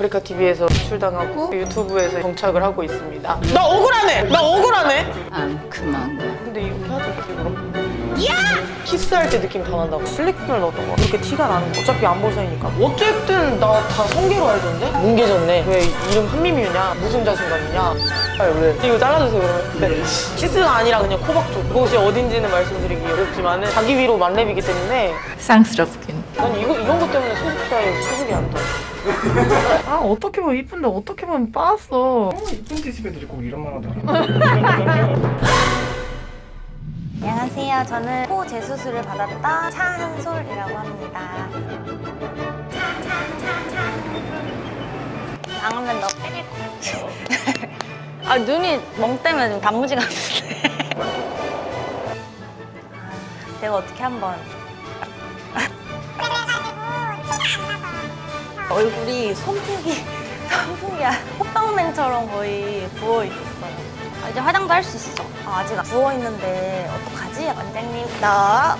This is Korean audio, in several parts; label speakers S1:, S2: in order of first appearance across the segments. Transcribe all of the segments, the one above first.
S1: 아프리카 TV에서 출당하고 유튜브에서 정착을 하고 있습니다. 나 억울하네. 나 억울하네.
S2: 앙큼한 거.
S1: 근데 이거 해야지 어떻게 그럼? 키스할 때 느낌 다 난다고 실리콘을 넣었던 거 그렇게 티가 나는 거 어차피 안 보사니까 어쨌든 나 다 성계로 알던데? 뭉개졌네 왜 이름 한미미유냐 무슨 자신감이냐 아, 왜 이거 잘라주세요 그러면 네. 키스가 아니라 그냥 코박 쪽 그곳이 어딘지는 말씀드리기 어렵지만 자기 위로 만렙이기 때문에
S2: 쌍스럽긴.
S1: 난 이거, 이런 것 때문에 소속사에 소속이 안 돼. 아 어떻게 보면 이쁜데 어떻게 보면 빠았어
S3: 이쁜 디스패들이 꼭 이런 말 하더라.
S4: 안녕하세요. 저는 코 재수술을 받았던 차한솔이라고 합니다. 방하면 너 때릴 거. 아 눈이 멍 때문에 지금 단무지 같은데. 아, 내가 어떻게 한번. 얼굴이 선풍기, 선풍기야. 호빵맨처럼 거의 부어 있었어요. 아, 이제 화장도 할 수 있어. 아, 아직 부어 있는데 어떡하지, 원장님? 나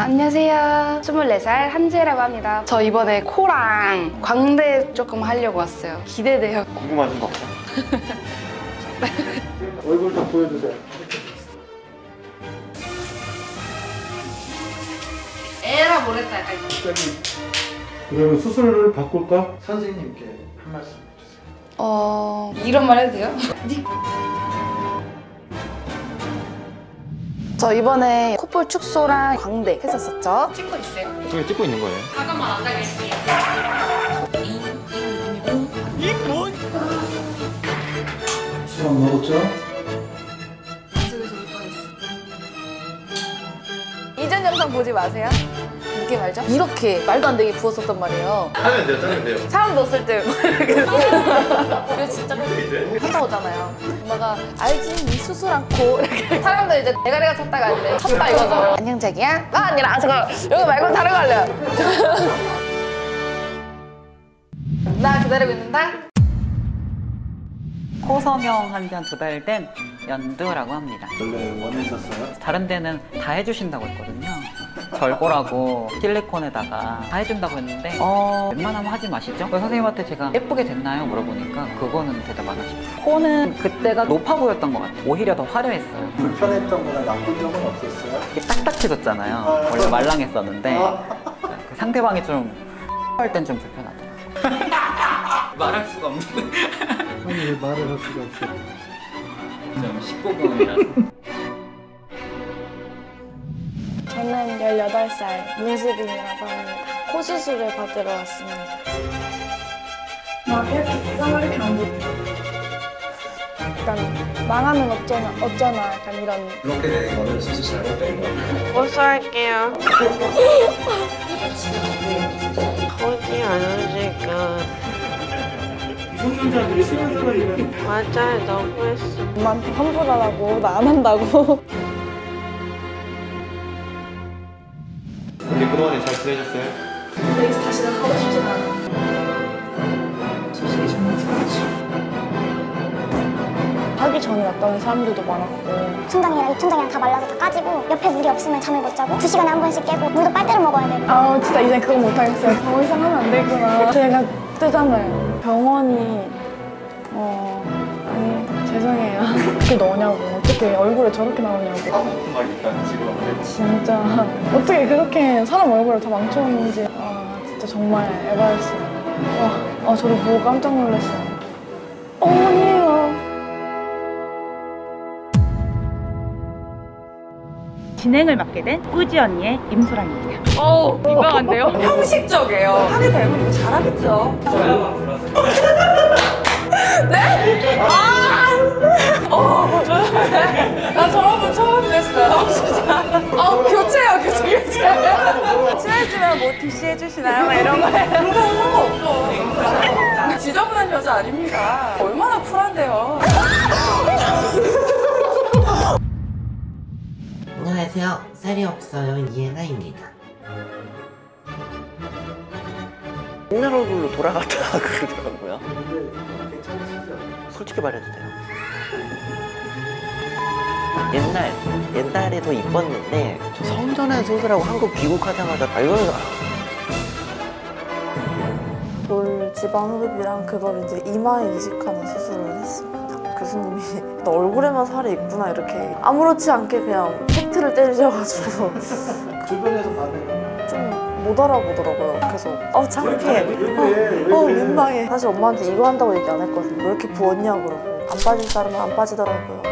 S5: 안녕하세요. 24살 한지혜라고 합니다. 저 이번에 코랑 광대 조금 하려고 왔어요. 기대돼요.
S3: 궁금하신 거 없어? 얼굴 좀 보여주세요.
S5: 에라 모르겠다 약간.
S3: 그러면 수술을 바꿀까? 선생님께 한 말씀 해주세요.
S5: 어... 이런 말 해도 돼요? 저 이번에 콧볼 축소랑 광대 했었었죠? 찍고 있어요.
S3: 저기 찍고 있는 거예요?
S5: 잠깐만 앉아계실게요.
S3: 수업 먹었죠?
S5: 이전 영상 보지 마세요. 느낌 알죠? 이렇게 말도 안 되게 부었었단 말이에요.
S3: 하면 돼요, 하면 돼요.
S5: 사람 넣었을 때 그래 진짜 갔다 오잖아요 엄마가 알지 니 수술 않고 이렇게 사람들 이제 내가 쳤다가 이제 쳤다 이거죠 안녕 자기야 아 아니라 아 잠깐 여기 말고 다른 거 할래요 나 기다리고 있는다
S2: 코 성형 한 지 한 두 달 된 연두라고 합니다.
S3: 원래 원했었어요?
S2: 다른 데는 다 해주신다고 했거든요. 절골하고 실리콘에다가 다 해준다고 했는데 어 웬만하면 하지 마시죠. 그래서 선생님한테 제가 예쁘게 됐나요? 물어보니까 그거는 대답 안 하시고 코는 그때가 높아 보였던 것 같아요. 오히려 더 화려했어요.
S3: 불편했던 거나 나쁜 점은 없었어요?
S2: 이게 딱딱해졌잖아요. 원래 말랑했었는데 그 상대방이 좀 할 땐 좀 불편하더라고요. 말할 수가 없는
S3: 아니 왜 말을 할 수가 없어요?
S2: 좀 19금이라서
S6: 저는 18살 문수빈이라고 합니다. 코 수술을 받으러 왔습니다. 막 이렇게 내가 이렇게 안 보. 약간 망하면 어쩌나 어쩌나 약간 이런.
S3: 이렇게 되는 거는 수술 잘못된 거.
S1: 고소할게요. 거지 않으니까.
S3: 미성년자들이 심한 사람이면
S1: 맞아요, 너무했어.
S6: 엄마한테 환불하라고 나 안 한다고.
S3: 우리 그동안에 잘 지내셨어요?
S6: 여기서 다시 하고 싶진 않아. 하기 전에 왔다는 사람들도 많았고
S7: 춘장이랑 입춘장이랑 다 말라서 다 까지고 옆에 물이 없으면 잠을 못 자고 두 시간에 한 번씩 깨고 물도 빨대로 먹어야 되고
S6: 아 진짜 이제 그건 못하겠어요. 더 이상 하면 안 되구나. 제가 뜨잖아요. 병원이 어 아니 죄송해요. 어떻게 넣냐고 어떻게 얼굴에 저렇게 나오냐고
S3: 막 일단 지금
S6: 진짜 어떻게 그렇게 사람 얼굴을 다 망쳐놓는지 아 진짜 정말 에바였어요. 와, 아 저도 보고 깜짝 놀랐어요. 어머니요.
S8: 진행을 맡게 된 꾸지 언니의 임소랑입니다.
S5: 어우 민망한데요? 형식적이에요 하게 되면 이거 잘하겠죠 네? 아! 어, 나 저런 분 처음 뵀어요 진짜 어 교체요 교체 교체 친해지면 뭐 DC 해주시나요? 막 이런 거에 그런 거 상관없죠 지저분한 여자 아닙니다 얼마나 쿨한데요
S9: 안녕하세요. 살이 없어요. 이해나입니다.
S1: 옛날 얼굴로 돌아갔다 그러더라고요. 솔직히 말해도 돼요. 옛날, 옛날에 더 이뻤는데, 저 성전환 수술하고 한국 귀국하자마자 다 이거는
S6: 볼
S10: 지방 흡입이랑 그걸 이제 이마에 이식하는 수술을 했습니다. 교수님이 너 얼굴에만 살이 있구나 이렇게 아무렇지 않게 그냥 팩트를 때리셔가지고
S11: 주변에서 반응.
S10: 좀 못 알아보더라고요. 계속 어 창피해, 어, 어 민망해. 사실 엄마한테 이거 한다고 얘기 안 했거든요. 왜 이렇게 부었냐 그러고 안 빠진 사람은 안 빠지더라고요.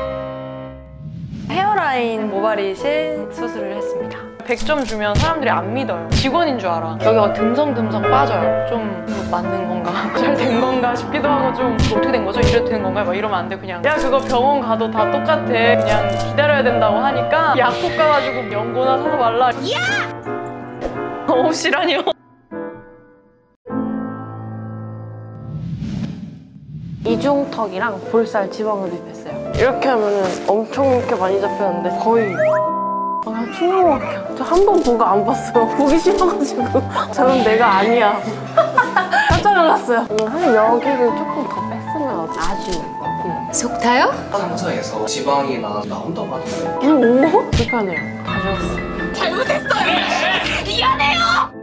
S12: 헤어라인 모발이실 수술을 했습니다. 100점 주면 사람들이 안 믿어요. 직원인 줄 알아. 여기가 듬성듬성 빠져요. 좀 맞는 건가? 잘 된 건가 싶기도 하고 좀 어떻게 된 거죠? 이래도 된 건가요? 막 이러면 안 돼. 그냥 야 그거 병원 가도 다 똑같아. 그냥 기다려야 된다고 하니까 약국 가가지고 연고나 사서 말라. 야! 없이라니요. 이중턱이랑 볼살 지방을 흡입했어요. 이렇게 하면은 엄청 이렇게 많이 잡혔는데 거의 아, 충격 먹혀. 저한 번 보고 안 봤어요. 보기 싫어가지고. 저는 내가 아니야. 깜짝 놀랐어요. 사실 여기를 조금 더 뺐으면 아주.
S13: 속 타요?
S11: 상처에서 지방이나 나온다고 하던데.
S12: 오? 불편해요. 다 죽었어요.
S13: 잘못했어요. 미안해요.